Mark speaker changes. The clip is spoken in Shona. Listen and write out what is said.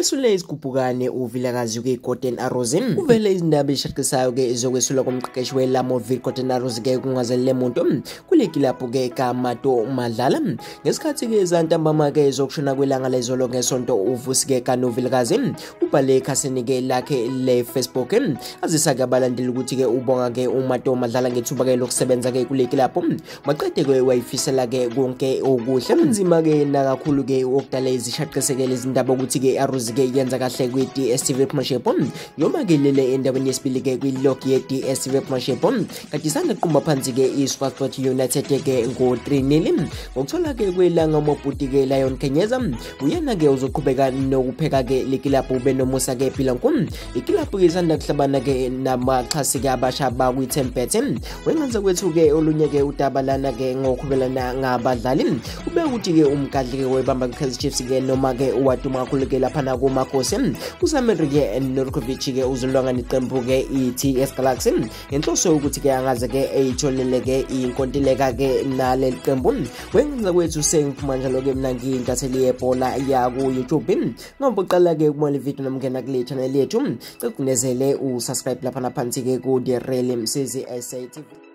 Speaker 1: wesulule izigubhukane uvilakazi ke Gordon Arozin mm. uvele izindaba eshaqisayo ke zokwesulwa komqeqeshi weLamoville Gordon Arozin ke kungazelele muntu mm. kule kilabhu ke kaMato Madlala mm. ngesikhathi ke zantambama ke zokushona kwelanga lezolo ngesonto uvusike kaNovilakazi ubhale ekhasini ke lakhe leFacebook azisa ke abalandeli ukuthi ke ubonga ke uMato Madlala ngethuba ke lokusebenza ke kule kilabhu maqede ke wayifisela ke konke okuhle nzima ke nakakhulu ke okudala izishaqiseke lezi ndaba ukuthi ke Arozin ke yenza kahle kwi-dstv premiership yomakelele endaweni yesibili ke kwilok ye-dstv premiership kanti sandaqumba phansi ke i-swasport united ke ngo-3 nili ngokuthola ke kwelanga umabhuti ke lion kenyeza uyena ke uzoqhubeka nokupheka ke likilabhu benomusa ke pilanku ikilabhu ke sanda kuhlabana ke namaxhasi ke abasha bakwi-tembet wenganza kwethu ke olunye ke udabalana ke ngokuqhubelana ngabadlali ube ukuthi ke umgadli ke webamba ke chiefs ke noma ke uwaduma kakhulu ke laphana kumakhosi usamir-ke norkovich-ke uzilwa neqembu-ke i-ts galaxy ngenhloso yokuthi-ke angaze-ke eyitholele-ke inkontileka-ke naleli qembu wengenza kwethu sengiphuma njalo-ke mna ngiyintatheli yebhola yaku-youtube ngoba uqala-ke kumele ividiyo nomngena kule channel yethu cegcinezele usubscribe lapha naphansi-ke ku-derel msizi satv